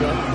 Yep.